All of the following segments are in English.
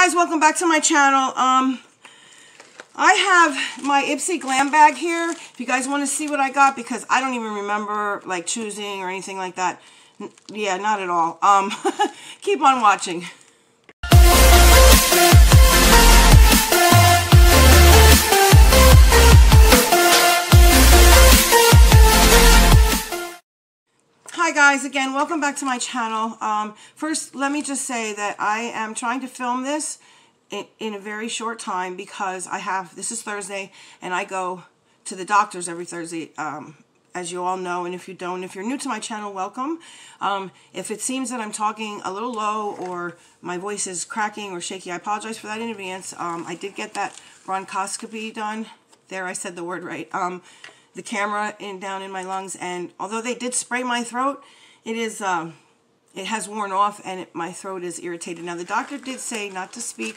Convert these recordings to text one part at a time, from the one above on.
guys, welcome back to my channel. Um, I have my Ipsy Glam Bag here. If you guys want to see what I got, because I don't even remember like choosing or anything like that. N yeah, not at all. Um, keep on watching. Hi guys, again, welcome back to my channel. Um, first, let me just say that I am trying to film this in, in, a very short time because I have, this is Thursday, and I go to the doctors every Thursday, um, as you all know, and if you don't, if you're new to my channel, welcome. Um, if it seems that I'm talking a little low or my voice is cracking or shaky, I apologize for that in advance. Um, I did get that bronchoscopy done. There, I said the word right. The camera in down in my lungs and although they did spray my throat it is um, it has worn off and it, my throat is irritated now the doctor did say not to speak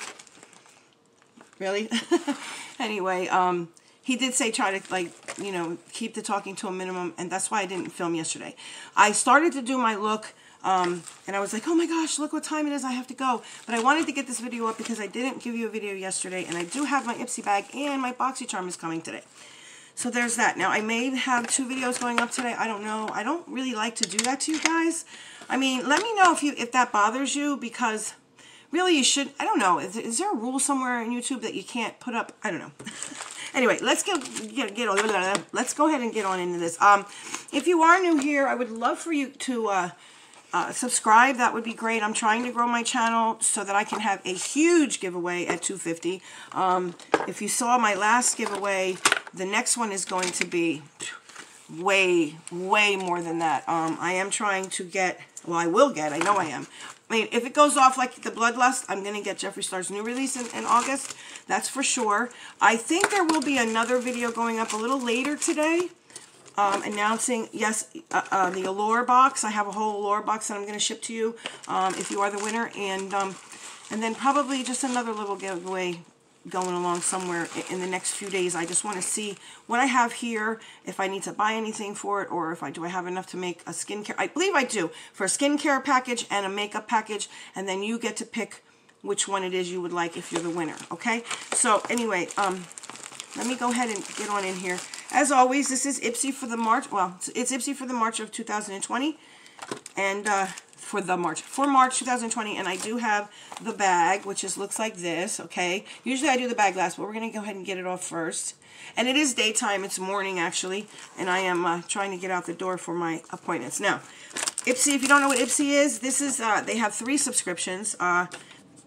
really anyway um, he did say try to like you know keep the talking to a minimum and that's why I didn't film yesterday I started to do my look um, and I was like, oh my gosh, look what time it is, I have to go. But I wanted to get this video up because I didn't give you a video yesterday, and I do have my Ipsy bag, and my BoxyCharm is coming today. So there's that. Now, I may have two videos going up today. I don't know. I don't really like to do that to you guys. I mean, let me know if you if that bothers you because really you should, I don't know. Is, is there a rule somewhere in YouTube that you can't put up? I don't know. anyway, let's get, get, get on, let's go ahead and get on into this. Um, if you are new here, I would love for you to uh, uh, subscribe. That would be great. I'm trying to grow my channel so that I can have a huge giveaway at 250. Um, if you saw my last giveaway, the next one is going to be way, way more than that. Um, I am trying to get, well, I will get, I know I am. I mean, if it goes off like the Bloodlust, I'm going to get Jeffree Star's new release in, in August. That's for sure. I think there will be another video going up a little later today. Um, announcing, yes, uh, uh, the Allure box. I have a whole Allure box that I'm going to ship to you um, if you are the winner. And um, and then probably just another little giveaway going along somewhere in the next few days. I just want to see what I have here, if I need to buy anything for it, or if I do I have enough to make a skincare. I believe I do, for a skincare package and a makeup package, and then you get to pick which one it is you would like if you're the winner, okay? So anyway, um, let me go ahead and get on in here. As always, this is Ipsy for the March, well, it's Ipsy for the March of 2020, and uh, for the March, for March 2020, and I do have the bag, which is looks like this, okay? Usually I do the bag last, but we're going to go ahead and get it off first. And it is daytime, it's morning actually, and I am uh, trying to get out the door for my appointments. Now, Ipsy, if you don't know what Ipsy is, this is, uh, they have three subscriptions. Uh,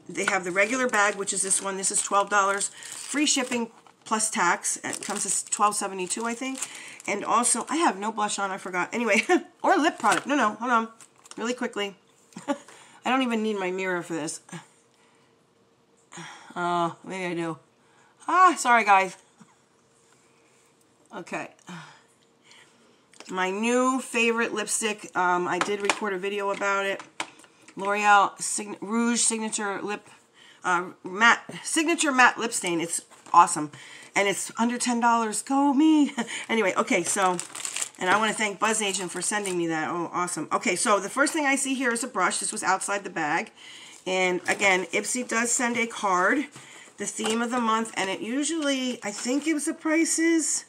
they have the regular bag, which is this one. This is $12. Free shipping plus tax. It comes to $12.72, I think. And also, I have no blush on, I forgot. Anyway, or lip product. No, no, hold on really quickly. I don't even need my mirror for this. Oh, maybe I do. Ah, sorry guys. Okay. My new favorite lipstick. Um, I did record a video about it. L'Oreal Sign Rouge Signature Lip uh, Matte Signature Matte Lip Stain. It's awesome. And it's under $10. Go me. anyway, okay, so and I want to thank BzzAgent for sending me that. Oh, awesome. Okay, so the first thing I see here is a brush. This was outside the bag. And again, Ipsy does send a card, the theme of the month, and it usually, I think, gives the prices.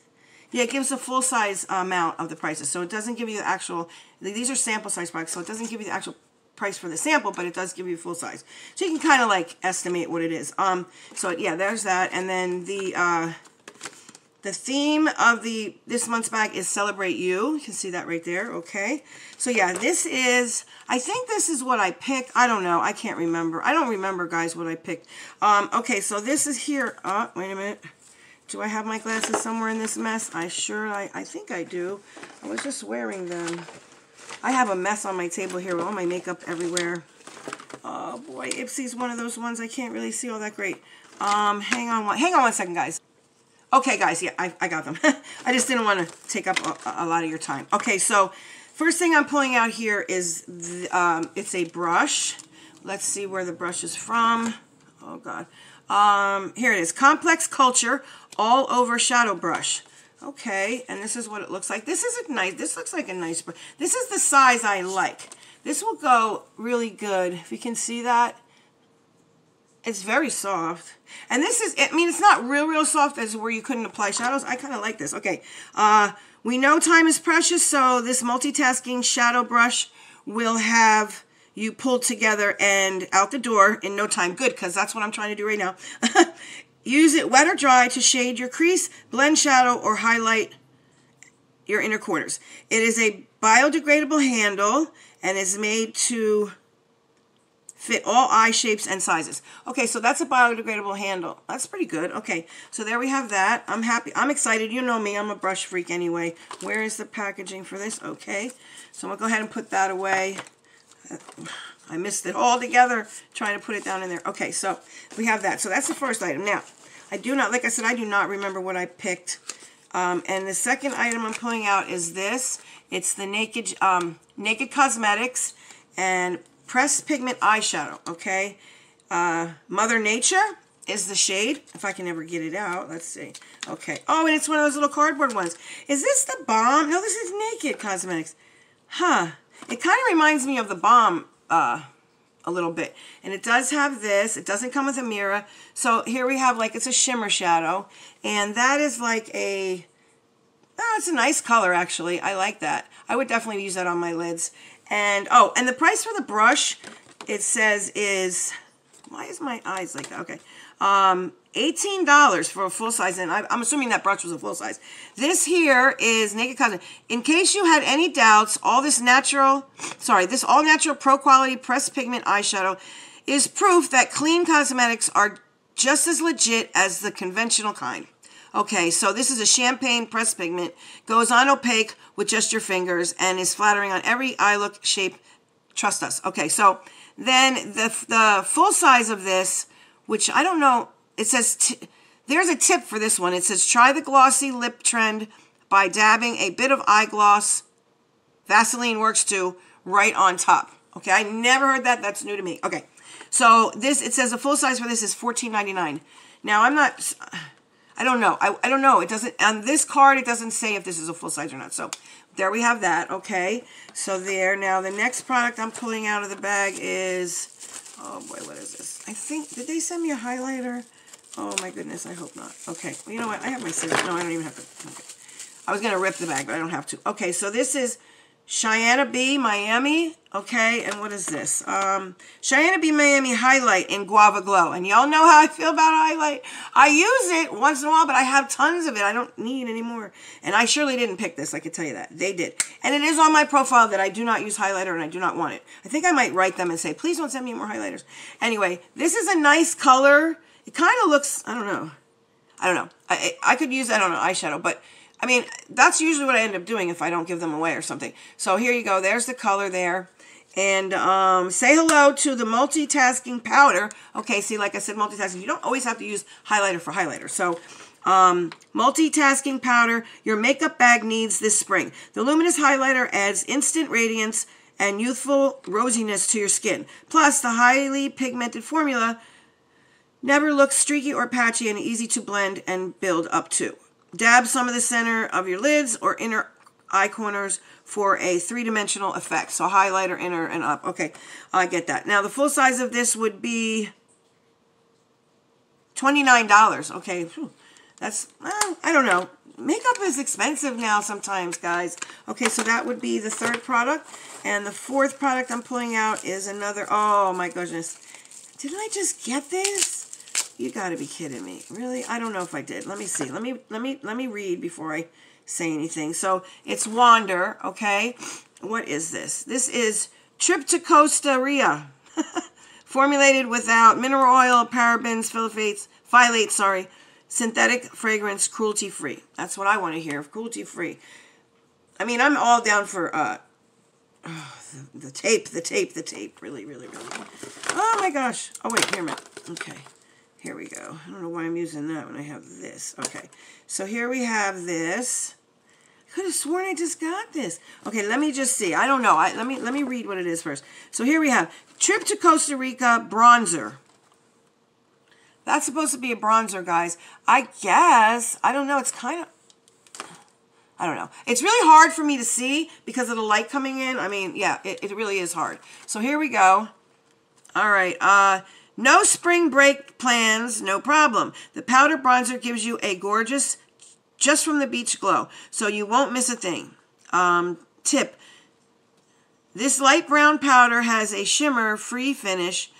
Yeah, it gives a full size amount of the prices. So it doesn't give you the actual, these are sample size products, so it doesn't give you the actual price for the sample, but it does give you full size. So you can kind of like estimate what it is. Um, so yeah, there's that. And then the, uh, the theme of the this month's bag is Celebrate You. You can see that right there, okay? So yeah, this is, I think this is what I picked. I don't know. I can't remember. I don't remember, guys, what I picked. Um, okay, so this is here. Oh, wait a minute. Do I have my glasses somewhere in this mess? I sure, I, I think I do. I was just wearing them. I have a mess on my table here with all my makeup everywhere. Oh boy, Ipsy's one of those ones I can't really see all that great. Um, hang on one, hang on one second, guys. Okay, guys, yeah, I, I got them. I just didn't want to take up a, a, lot of your time. Okay, so first thing I'm pulling out here is, the, um, it's a brush. Let's see where the brush is from. Oh, God. Um, here it is, Complex Culture All Over Shadow Brush. Okay, and this is what it looks like. This is a nice, this looks like a nice brush. This is the size I like. This will go really good, if you can see that It's very soft. And this is, I mean, it's not real, real soft as where you couldn't apply shadows. I kind of like this. Okay. Uh, we know time is precious, so this multitasking shadow brush will have you pulled together and out the door in no time. Good, because that's what I'm trying to do right now. Use it wet or dry to shade your crease, blend shadow, or highlight your inner corners. It is a biodegradable handle and is made to fit all eye shapes and sizes. Okay, so that's a biodegradable handle. That's pretty good. Okay, so there we have that. I'm happy. I'm excited. You know me. I'm a brush freak anyway. Where is the packaging for this? Okay, so I'm going to go ahead and put that away. I missed it all together trying to put it down in there. Okay, so we have that. So that's the first item. Now, I do not, like I said, I do not remember what I picked. Um, and the second item I'm pulling out is this. It's the Naked, um, Naked Cosmetics and Pressed Pigment Eyeshadow, okay? Uh, Mother Nature is the shade, if I can ever get it out. Let's see. Okay. Oh, and it's one of those little cardboard ones. Is this the Balm? No, this is Naked Cosmetics. Huh. It kind of reminds me of the Balm uh, a little bit. And it does have this. It doesn't come with a mirror. So here we have like, it's a shimmer shadow. And that is like a, oh, it's a nice color actually. I like that. I would definitely use that on my lids. And, oh, and the price for the brush, it says is, why is my eyes like that? Okay. Um, $18 for a full size, and I'm assuming that brush was a full size. This here is Naked Cosmetics. In case you had any doubts, all this natural, sorry, this all natural pro quality pressed pigment eyeshadow is proof that clean cosmetics are just as legit as the conventional kind. Okay, so this is a champagne pressed pigment, goes on opaque with just your fingers, and is flattering on every eye look, shape. Trust us. Okay, so then the, the full size of this, which I don't know, it says, there's a tip for this one. It says, try the glossy lip trend by dabbing a bit of eye gloss. Vaseline works too, right on top. Okay, I never heard that. That's new to me. Okay, so this, it says the full size for this is $14.99. Now, I'm not, I don't know. I, I don't know. It doesn't, on this card, it doesn't say if this is a full size or not. So there we have that. Okay, so there. Now, the next product I'm pulling out of the bag is, oh boy, what is this? I think, did they send me a highlighter? Oh my goodness, I hope not. Okay, well, you know what? I have my scissors. No, I don't even have to. Okay. I was going to rip the bag, but I don't have to. Okay, so this is Cheyenne B, Miami. Okay, and what is this? Um, Cheyenne B, Miami Highlight in Guava Glow. And y'all know how I feel about highlight. I use it once in a while, but I have tons of it. I don't need anymore. And I surely didn't pick this, I can tell you that. They did. And it is on my profile that I do not use highlighter and I do not want it. I think I might write them and say, please don't send me more highlighters. Anyway, this is a nice color. It kind of looks, I don't know. I don't know. I, I could use, I don't know, eyeshadow, but I mean, that's usually what I end up doing if I don't give them away or something. So here you go. There's the color there. And um, say hello to the multitasking powder. Okay, see, like I said, multitasking. You don't always have to use highlighter for highlighter. So um, multitasking powder your makeup bag needs this spring. The luminous highlighter adds instant radiance and youthful rosiness to your skin. Plus, the highly pigmented formula Never looks streaky or patchy and easy to blend and build up to. Dab some of the center of your lids or inner eye corners for a three-dimensional effect. So highlighter, inner, and up. Okay, I get that. Now, the full size of this would be $29. Okay, that's, well, I don't know. Makeup is expensive now sometimes, guys. Okay, so that would be the third product. And the fourth product I'm pulling out is another, oh my goodness. Did I just get this? You got to be kidding me. Really? I don't know if I did. Let me see. Let me let me let me read before I say anything. So, it's Wander, okay? What is this? This is Trip to Costa Rica. Formulated without mineral oil, parabens, phthalates, phthalates, sorry, synthetic fragrance, cruelty-free. That's what I want to hear, cruelty-free. I mean, I'm all down for uh, oh, the, the tape, the tape, the tape. Really, really, really. Oh my gosh. Oh wait, here a minute. Okay. Here we go. I don't know why I'm using that when I have this. Okay, so here we have this. I could have sworn I just got this. Okay, let me just see. I don't know. I, let me let me read what it is first. So here we have Trip to Costa Rica Bronzer. That's supposed to be a bronzer, guys. I guess. I don't know. It's kind of... I don't know. It's really hard for me to see because of the light coming in. I mean, yeah, it, it really is hard. So here we go. All right. Uh, No spring break plans, no problem. The powder bronzer gives you a gorgeous, just from the beach glow, so you won't miss a thing. Um, tip, this light brown powder has a shimmer free finish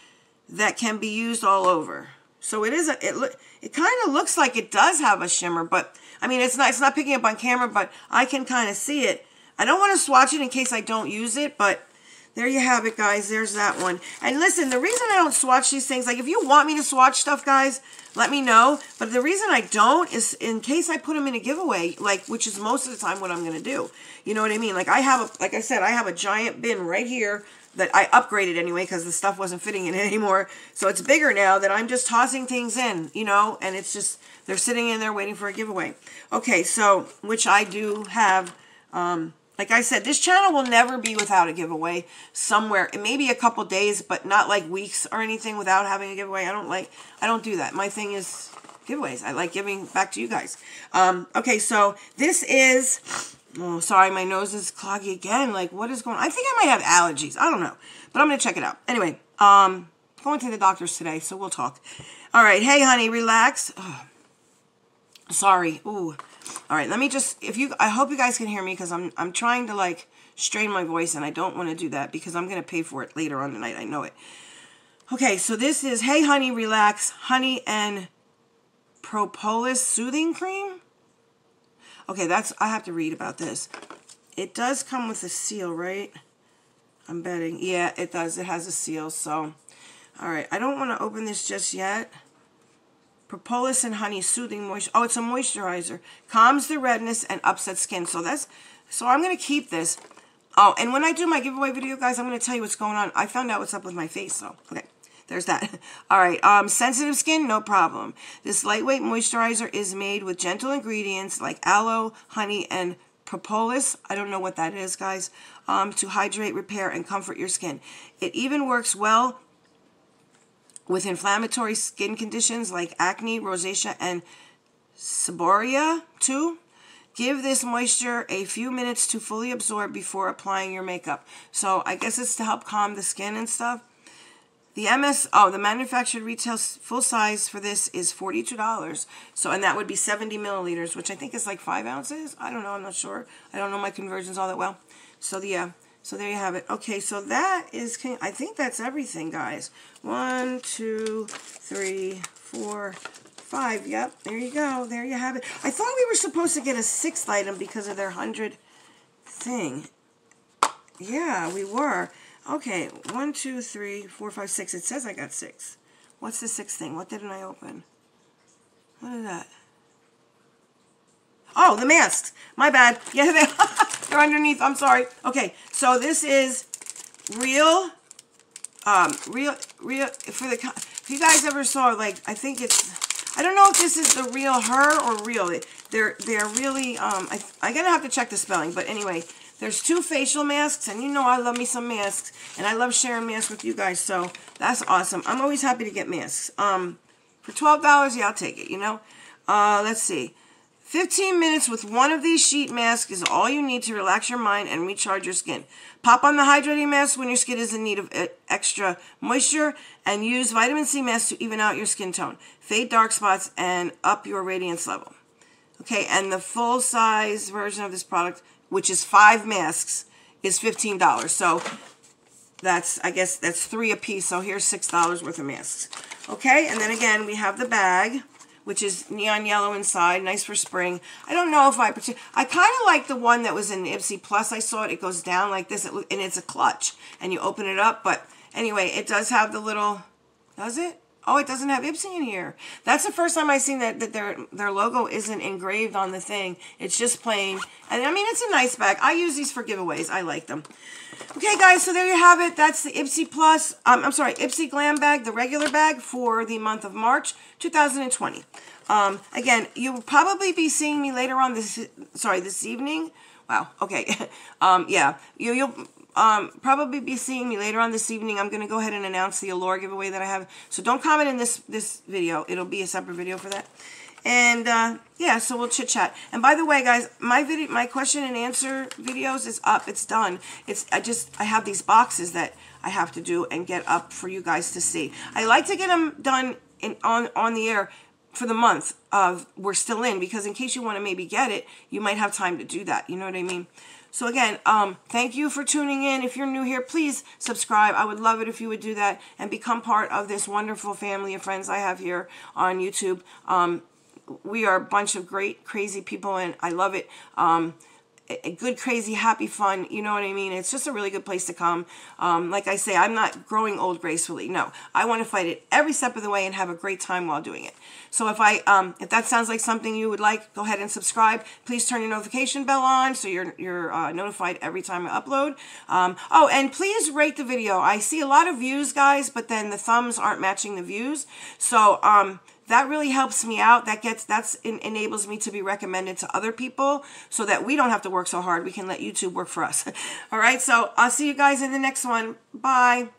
that can be used all over. So it is a, it look it kind of looks like it does have a shimmer, but I mean it's not it's not picking up on camera, but I can kind of see it. I don't want to swatch it in case I don't use it, but there you have it, guys. There's that one. And listen, the reason I don't swatch these things, like if you want me to swatch stuff, guys, let me know. But the reason I don't is in case I put them in a giveaway, like which is most of the time what I'm going to do. You know what I mean? Like I have, a, like I said, I have a giant bin right here that I upgraded anyway because the stuff wasn't fitting in anymore. So it's bigger now that I'm just tossing things in, you know, and it's just, they're sitting in there waiting for a giveaway. Okay, so, which I do have, um, like I said, this channel will never be without a giveaway somewhere. It may be a couple days, but not like weeks or anything without having a giveaway. I don't like, I don't do that. My thing is giveaways. I like giving back to you guys. Um, okay, so this is, oh, sorry, my nose is cloggy again. Like, what is going on? I think I might have allergies. I don't know, but I'm going to check it out. Anyway, um, going to the doctor's today, so we'll talk. All right, hey, honey, relax. Oh, sorry. Ooh. All right, let me just, if you, I hope you guys can hear me because I'm, I'm trying to like strain my voice and I don't want to do that because I'm going to pay for it later on tonight. I know it. Okay, so this is Hey Honey Relax Honey and Propolis Soothing Cream. Okay, that's, I have to read about this. It does come with a seal, right? I'm betting. Yeah, it does. It has a seal, so. All right, I don't want to open this just yet. Propolis and honey soothing moisture. Oh, it's a moisturizer. Calms the redness and upset skin. So that's, so I'm going to keep this. Oh, and when I do my giveaway video, guys, I'm going to tell you what's going on. I found out what's up with my face, so, okay. There's that. All right, um, sensitive skin, no problem. This lightweight moisturizer is made with gentle ingredients like aloe, honey, and propolis. I don't know what that is, guys. Um, to hydrate, repair, and comfort your skin. It even works well with inflammatory skin conditions like acne, rosacea, and seborrhea too. Give this moisture a few minutes to fully absorb before applying your makeup. So I guess it's to help calm the skin and stuff. The MS, oh, the manufactured retail full size for this is $42. So, and that would be 70 milliliters, which I think is like five ounces. I don't know, I'm not sure. I don't know my conversions all that well. So, yeah, so there you have it. Okay, so that is, I think that's everything, guys. One, two, three, four, five. Yep, there you go. There you have it. I thought we were supposed to get a sixth item because of their 100 thing. Yeah, we were. Okay, one, two, three, four, five, six. It says I got six. What's the sixth thing? What didn't I open? What is that? Oh, the mask. My bad. Yeah, underneath. I'm sorry. Okay, so this is real, um, real, real, for the, if you guys ever saw, like, I think it's, I don't know if this is the real her or real. They're, they're really, um, I, going to have to check the spelling, but anyway, there's two facial masks, and you know I love me some masks, and I love sharing masks with you guys, so that's awesome. I'm always happy to get masks. Um, for $12, yeah, I'll take it, you know. Uh, let's see. 15 minutes with one of these sheet masks is all you need to relax your mind and recharge your skin. Pop on the hydrating mask when your skin is in need of uh, extra moisture and use vitamin C mask to even out your skin tone, fade dark spots, and up your radiance level. Okay, and the full size version of this product, which is five masks, is $15. So that's, I guess, that's three a piece. So here's $6 worth of masks. Okay, and then again, we have the bag which is neon yellow inside, nice for spring. I don't know if I, I kind of like the one that was in Ipsy Plus. I saw it, it goes down like this, and it's a clutch, and you open it up, but anyway, it does have the little, does it? Oh, it doesn't have Ipsy in here. That's the first time I've seen that, that their their logo isn't engraved on the thing. It's just plain. And I mean, it's a nice bag. I use these for giveaways. I like them. Okay, guys, so there you have it. That's the Ipsy Plus, um, I'm sorry, Ipsy Glam Bag, the regular bag for the month of March 2020. Um, again, you'll probably be seeing me later on this, sorry, this evening. Wow, okay. um, yeah, you, you'll um, probably be seeing me later on this evening. I'm going to go ahead and announce the Allure giveaway that I have. So don't comment in this, this video. It'll be a separate video for that. And uh, yeah, so we'll chit chat. And by the way, guys, my video, my question and answer videos is up. It's done. It's I just I have these boxes that I have to do and get up for you guys to see. I like to get them done in, on, on the air for the month of we're still in because in case you want to maybe get it, you might have time to do that. You know what I mean? So again, um, thank you for tuning in. If you're new here, please subscribe. I would love it if you would do that and become part of this wonderful family of friends I have here on YouTube. Um, we are a bunch of great, crazy people, and I love it. Um, a good, crazy, happy fun. You know what I mean? It's just a really good place to come. Um, like I say, I'm not growing old gracefully. No, I want to fight it every step of the way and have a great time while doing it. So if I, um, if that sounds like something you would like, go ahead and subscribe. Please turn your notification bell on so you're you're uh, notified every time I upload. Um, oh, and please rate the video. I see a lot of views, guys, but then the thumbs aren't matching the views. So um, that really helps me out. That gets that's in, enables me to be recommended to other people so that we don't have to work so hard. We can let YouTube work for us. All right. So I'll see you guys in the next one. Bye.